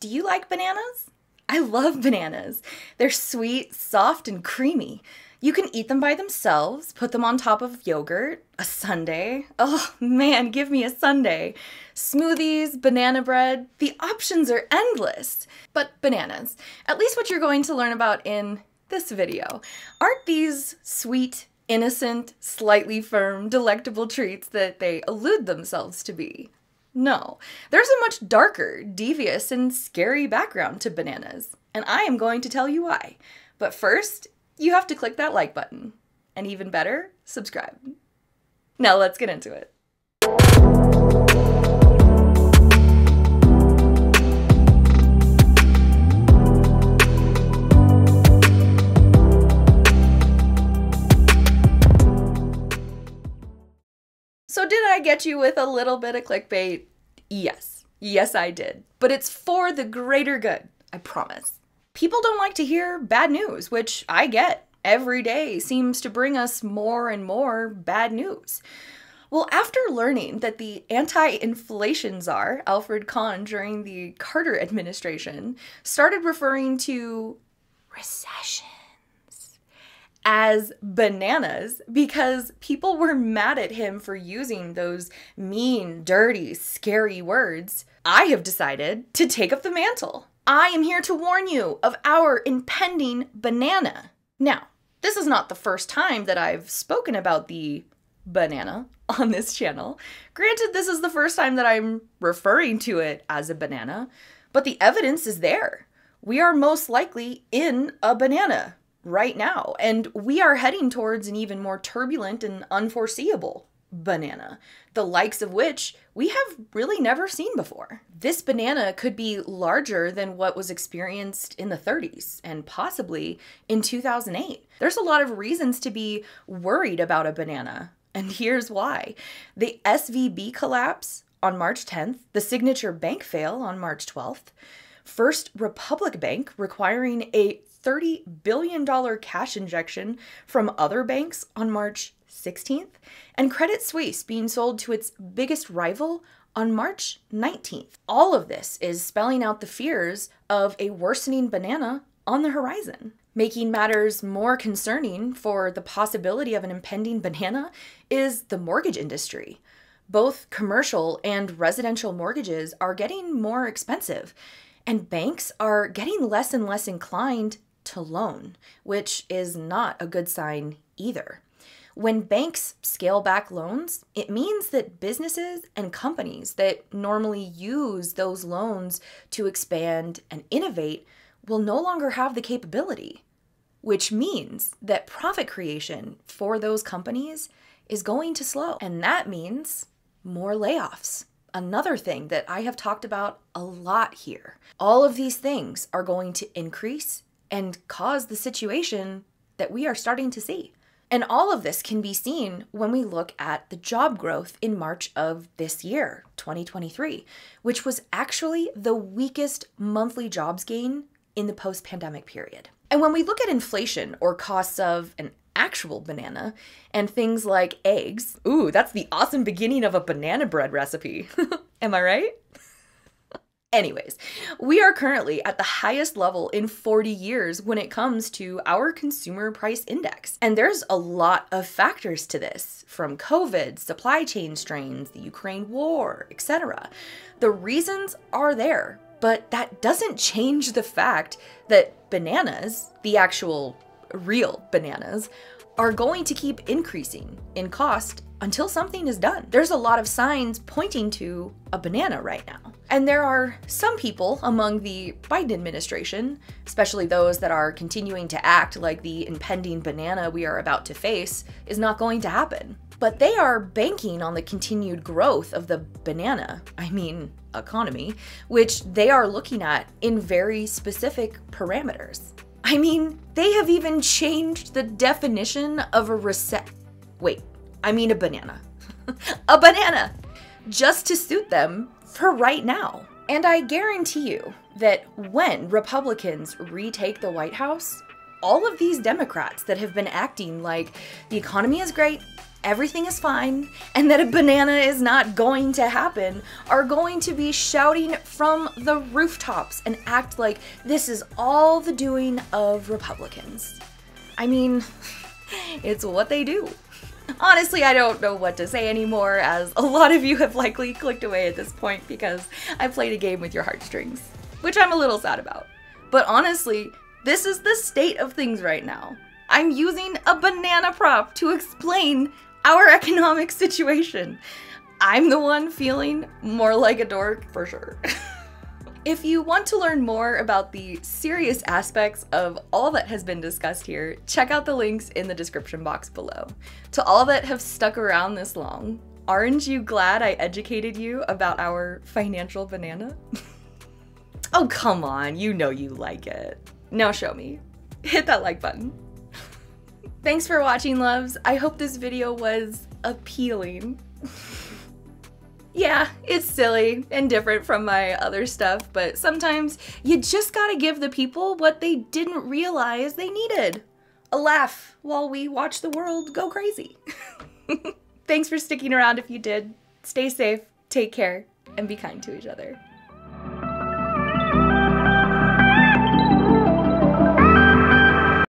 Do you like bananas? I love bananas. They're sweet, soft, and creamy. You can eat them by themselves, put them on top of yogurt, a sundae. Oh man, give me a sundae. Smoothies, banana bread, the options are endless. But bananas, at least what you're going to learn about in this video. Aren't these sweet, innocent, slightly firm, delectable treats that they allude themselves to be? No, there's a much darker, devious, and scary background to bananas, and I am going to tell you why. But first, you have to click that like button. And even better, subscribe. Now let's get into it. So, did I get you with a little bit of clickbait? Yes. Yes, I did. But it's for the greater good, I promise. People don't like to hear bad news, which I get. Every day seems to bring us more and more bad news. Well, after learning that the anti inflation czar, Alfred Kahn, during the Carter administration, started referring to recession as bananas because people were mad at him for using those mean, dirty, scary words. I have decided to take up the mantle. I am here to warn you of our impending banana. Now, this is not the first time that I've spoken about the banana on this channel. Granted, this is the first time that I'm referring to it as a banana, but the evidence is there. We are most likely in a banana right now. And we are heading towards an even more turbulent and unforeseeable banana, the likes of which we have really never seen before. This banana could be larger than what was experienced in the 30s and possibly in 2008. There's a lot of reasons to be worried about a banana, and here's why. The SVB collapse on March 10th, the Signature Bank fail on March 12th, First Republic Bank requiring a $30 billion cash injection from other banks on March 16th, and Credit Suisse being sold to its biggest rival on March 19th. All of this is spelling out the fears of a worsening banana on the horizon. Making matters more concerning for the possibility of an impending banana is the mortgage industry. Both commercial and residential mortgages are getting more expensive, and banks are getting less and less inclined to loan, which is not a good sign either. When banks scale back loans, it means that businesses and companies that normally use those loans to expand and innovate will no longer have the capability, which means that profit creation for those companies is going to slow. And that means more layoffs. Another thing that I have talked about a lot here. All of these things are going to increase and cause the situation that we are starting to see. And all of this can be seen when we look at the job growth in March of this year, 2023, which was actually the weakest monthly jobs gain in the post pandemic period. And when we look at inflation or costs of an actual banana and things like eggs, ooh, that's the awesome beginning of a banana bread recipe. Am I right? Anyways, we are currently at the highest level in 40 years when it comes to our consumer price index. And there's a lot of factors to this, from COVID, supply chain strains, the Ukraine war, etc. The reasons are there, but that doesn't change the fact that bananas, the actual real bananas, are going to keep increasing in cost until something is done. There's a lot of signs pointing to a banana right now. And there are some people among the Biden administration, especially those that are continuing to act like the impending banana we are about to face is not going to happen. But they are banking on the continued growth of the banana, I mean, economy, which they are looking at in very specific parameters. I mean, they have even changed the definition of a reset. Wait, I mean a banana. a banana! Just to suit them for right now. And I guarantee you that when Republicans retake the White House, all of these Democrats that have been acting like the economy is great, everything is fine and that a banana is not going to happen are going to be shouting from the rooftops and act like this is all the doing of Republicans. I mean, it's what they do. Honestly, I don't know what to say anymore, as a lot of you have likely clicked away at this point because I played a game with your heartstrings, which I'm a little sad about. But honestly, this is the state of things right now. I'm using a banana prop to explain our economic situation. I'm the one feeling more like a dork for sure. If you want to learn more about the serious aspects of all that has been discussed here, check out the links in the description box below. To all that have stuck around this long, aren't you glad I educated you about our financial banana? oh, come on, you know you like it. Now show me. Hit that like button. Thanks for watching, loves. I hope this video was appealing. yeah, it's silly and different from my other stuff, but sometimes you just gotta give the people what they didn't realize they needed. A laugh while we watch the world go crazy. Thanks for sticking around if you did. Stay safe, take care, and be kind to each other.